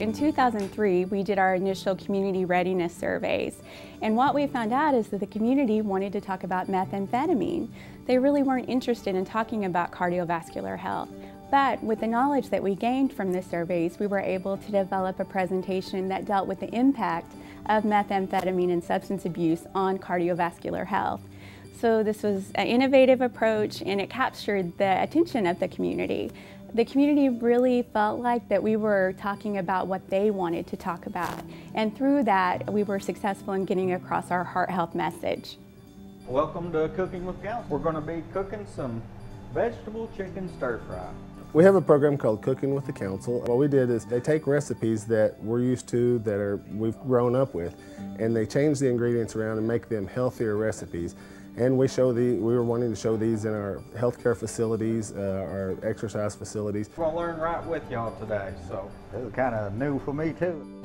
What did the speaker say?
in 2003, we did our initial community readiness surveys. And what we found out is that the community wanted to talk about methamphetamine. They really weren't interested in talking about cardiovascular health. But with the knowledge that we gained from the surveys, we were able to develop a presentation that dealt with the impact of methamphetamine and substance abuse on cardiovascular health. So this was an innovative approach and it captured the attention of the community. The community really felt like that we were talking about what they wanted to talk about. And through that, we were successful in getting across our heart health message. Welcome to Cooking with Council. We're going to be cooking some vegetable chicken stir fry. We have a program called Cooking with the Council. What we did is they take recipes that we're used to, that are we've grown up with, and they change the ingredients around and make them healthier recipes. And we show the, we were wanting to show these in our healthcare facilities, uh, our exercise facilities. We're going to learn right with y'all today, so. This is kind of new for me too.